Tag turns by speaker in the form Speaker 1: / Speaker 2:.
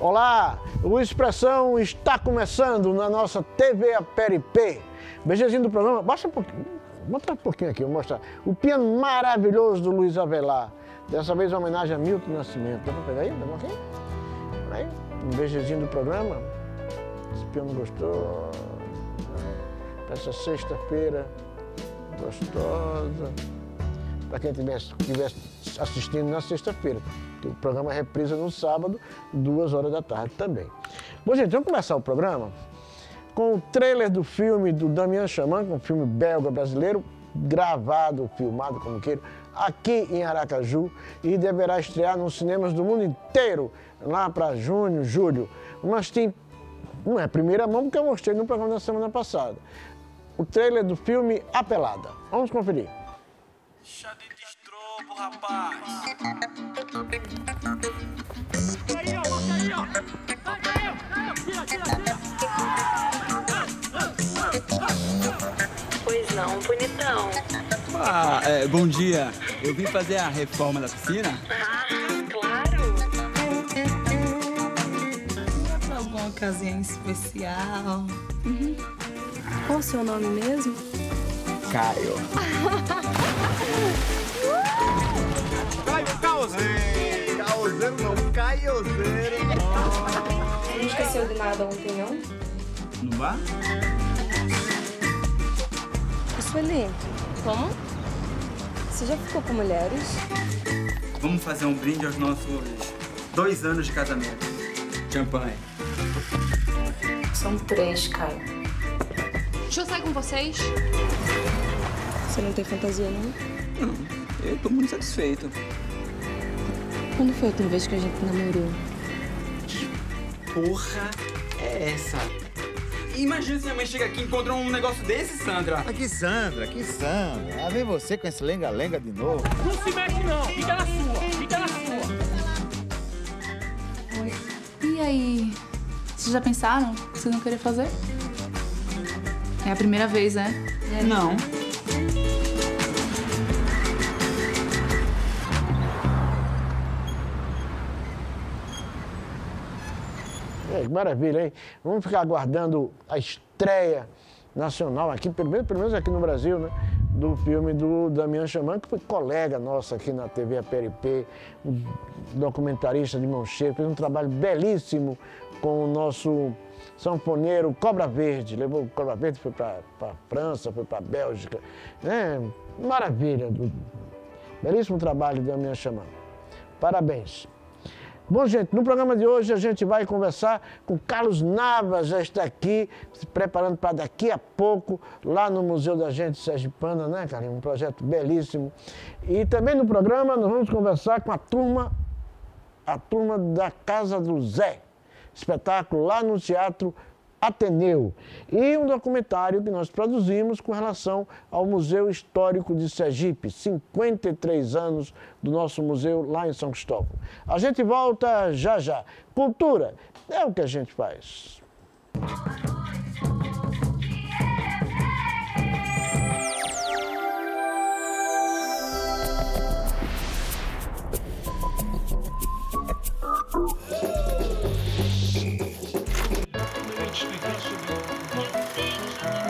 Speaker 1: Olá, o Expressão está começando na nossa TV Aperipê. Beijezinho do programa, baixa um pouquinho, bota um pouquinho aqui, vou mostrar. O piano maravilhoso do Luiz Avelar. Dessa vez uma homenagem a Milton Nascimento. Dá pra pegar aí? Dá pra aqui? Aí, um beijezinho do programa. Esse piano gostoso. Essa sexta-feira gostosa. Para quem estiver assistindo na sexta-feira. O programa reprisa no sábado, duas horas da tarde também. Bom, gente, vamos começar o programa com o trailer do filme do Damian Chaman, um filme belga brasileiro, gravado, filmado, como queira, aqui em Aracaju e deverá estrear nos cinemas do mundo inteiro, lá para junho, julho. Mas tem, não é primeira mão porque eu mostrei no programa da semana passada. O trailer do filme A Pelada. Vamos conferir. Chá de destrobo, rapaz. Aí, ó, bota aí, ó. Vai, caiu, caiu. Tira, tira, tira.
Speaker 2: Pois não, bonitão.
Speaker 3: Ah, é, bom dia. Eu vim fazer a reforma da piscina.
Speaker 2: Ah, claro.
Speaker 4: É pra alguma ocasião especial. Uhum. Qual o seu nome mesmo?
Speaker 3: Caio
Speaker 4: esqueceu de nada ontem, não?
Speaker 3: No bar?
Speaker 4: Sueli,
Speaker 5: Como?
Speaker 4: você já ficou com mulheres?
Speaker 3: Vamos fazer um brinde aos nossos dois anos de casamento. Champanhe.
Speaker 4: São três, Caio.
Speaker 5: Deixa eu sair com vocês?
Speaker 4: Você não tem fantasia, não?
Speaker 3: Não, eu tô muito satisfeito.
Speaker 4: Quando foi a última vez que a gente namorou?
Speaker 3: Porra é essa? Imagina se minha mãe chega aqui e encontra um negócio desse, Sandra.
Speaker 6: Aqui, Sandra, aqui, Sandra. Lá vem você com esse lenga-lenga de novo.
Speaker 7: Não se mexe não, fica na sua, fica na sua.
Speaker 5: E aí? Vocês já pensaram o que vocês vão querer fazer? É a primeira vez, né?
Speaker 3: Não.
Speaker 1: Que maravilha, hein? Vamos ficar aguardando a estreia nacional aqui, pelo menos, pelo menos aqui no Brasil, né? Do filme do Damian Chaman, que foi colega nosso aqui na TV Aperipê, um documentarista de mão cheia, fez um trabalho belíssimo com o nosso sanfoneiro Cobra Verde. Levou o Cobra Verde, foi para a França, foi para a Bélgica. Né? Maravilha. Belíssimo trabalho do Damian Chaman. Parabéns. Bom, gente, no programa de hoje a gente vai conversar com Carlos Navas, já está aqui, se preparando para daqui a pouco, lá no Museu da Gente Sergipana, né, Carlinhos? Um projeto belíssimo. E também no programa nós vamos conversar com a turma, a turma da Casa do Zé, espetáculo lá no Teatro Ateneu. E um documentário que nós produzimos com relação ao Museu Histórico de Sergipe, 53 anos do nosso museu lá em São Cristóvão. A gente volta já já. Cultura é o que a gente faz. You you.